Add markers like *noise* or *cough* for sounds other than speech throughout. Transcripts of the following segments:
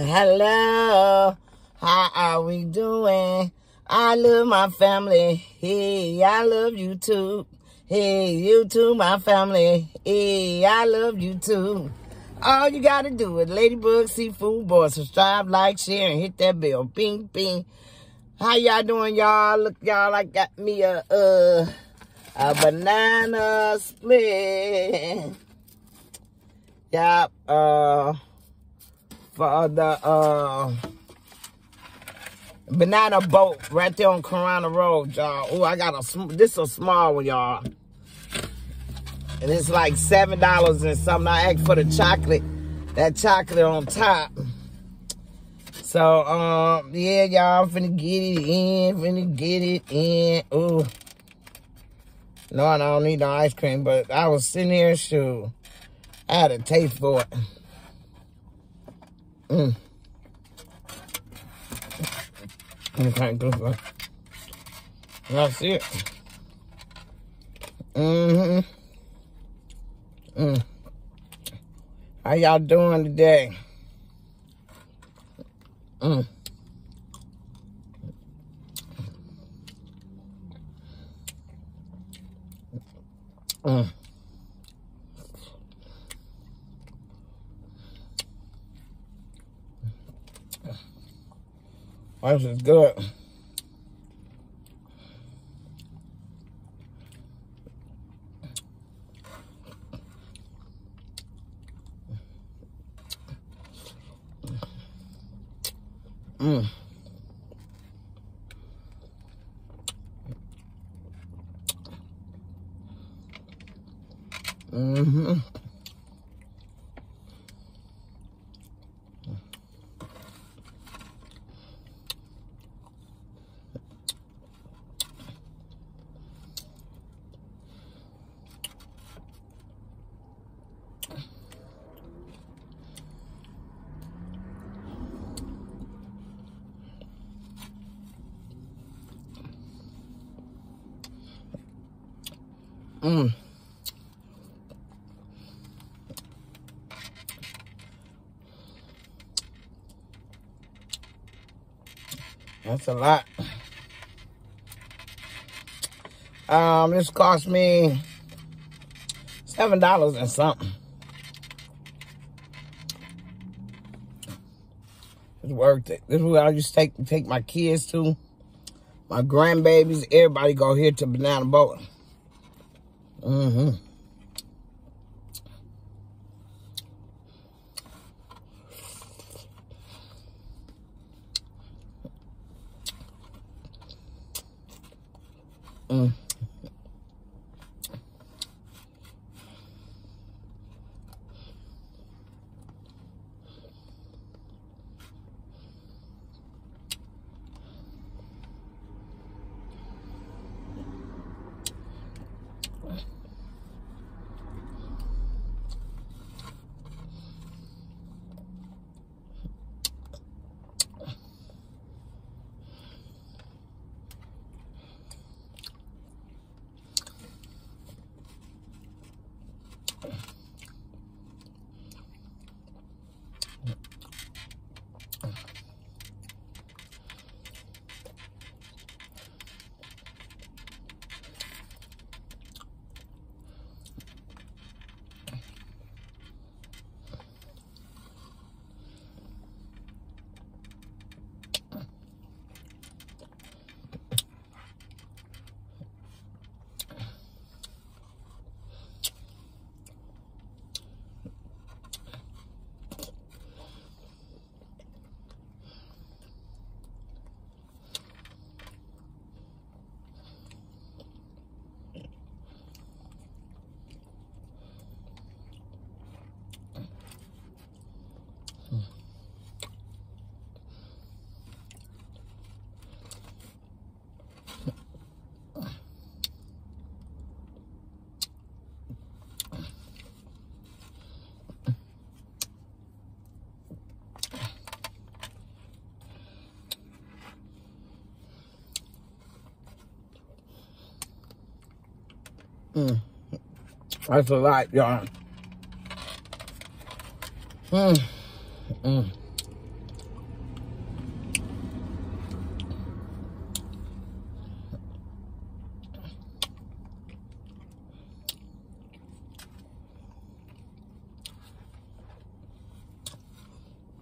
Hello, how are we doing? I love my family. Hey, I love you too. Hey, you too, my family. Hey, I love you too. All you gotta do is Ladybug Seafood Boil. Subscribe, like, share, and hit that bell. Bing, bing. How y'all doing, y'all? Look, y'all, I got me a, uh, a banana split. Yep, uh, for the, uh, banana boat right there on Corunna Road, y'all. Oh, I got a, this is a small one, y'all. And it's like $7 and something. I asked for the chocolate, that chocolate on top. So, um, yeah, y'all, I'm finna get it in, finna get it in. Ooh. No, I don't need no ice cream, but I was sitting here, shoot. I had a taste for it. Mm. i'm Okay, good. That's it. Mm-hmm. Mm. How y'all doing today? Mm. Mm. This is good. Mm. Mm-hmm. Mm. That's a lot. Um, this cost me seven dollars and something. It's worth it. This is where I just take take my kids to, my grandbabies, everybody go here to Banana Boat. Mm-hmm. Mm. Mm. That's a lot, y'all. Mm. mm. Mm.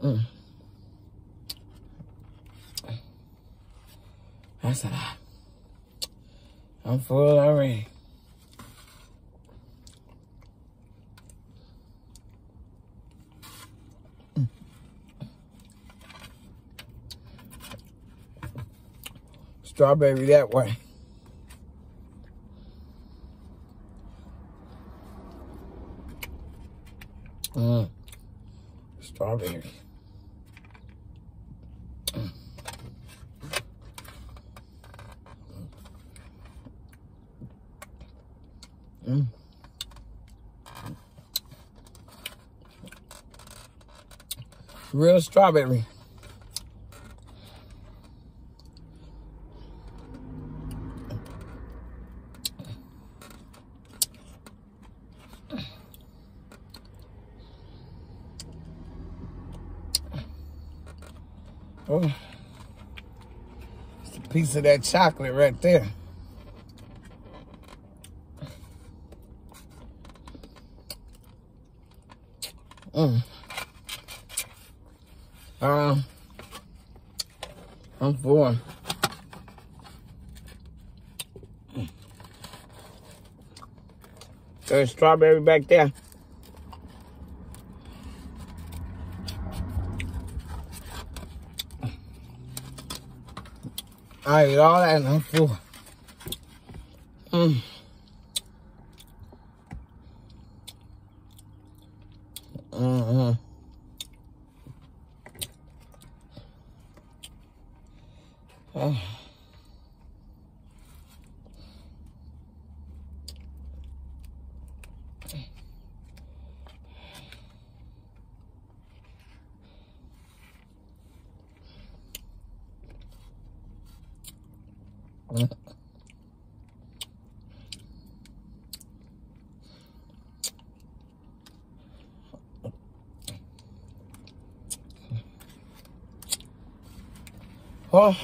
Mm. That's a lot. I'm full already. Strawberry that way. Mm. Strawberry. Mm. Real strawberry. Oh, it's a piece of that chocolate right there. Mm. Um, I'm for There's strawberry back there. I ate all that and I'm full. Mm. Mm-hmm. Oh.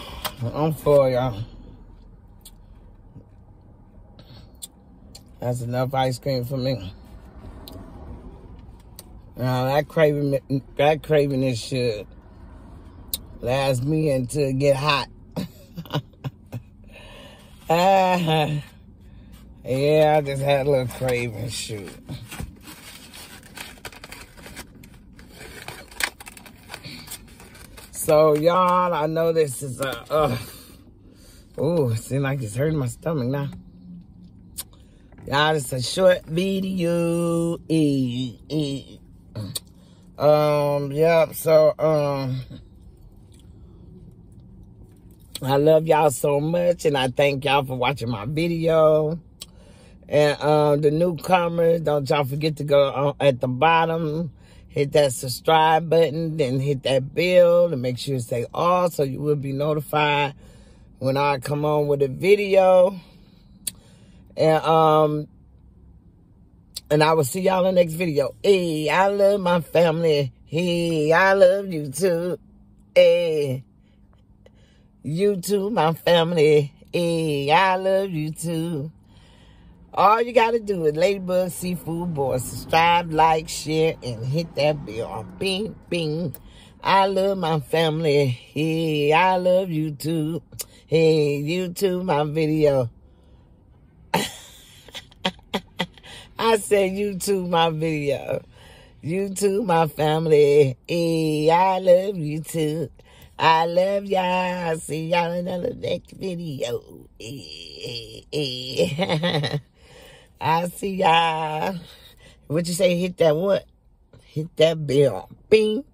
I'm full, y'all. That's enough ice cream for me. Now that craving, that craving this should last me until it get hot. uh, *laughs* yeah, I just had a little craving, shoot. So, y'all, I know this is a, uh, oh, it seems like it's hurting my stomach now. Y'all, it's a short video. Um, yep, so, um, I love y'all so much, and I thank y'all for watching my video. And um, the newcomers, don't y'all forget to go uh, at the bottom hit that subscribe button, then hit that bell to make sure you say all so you will be notified when I come on with a video. And um and I will see y'all in the next video. Hey, I love my family. Hey, I love you too. Hey, you too, my family. Hey, I love you too. All you got to do is Ladybug Seafood Boil. Subscribe, like, share, and hit that bell. Bing, bing. I love my family. Hey, I love you too. Hey, you too, my video. *laughs* I said you too, my video. You too, my family. Hey, I love you too. I love y'all. See y'all in the next video. Hey, hey, hey. *laughs* I see y'all. What you say? Hit that what? Hit that bell. Bing.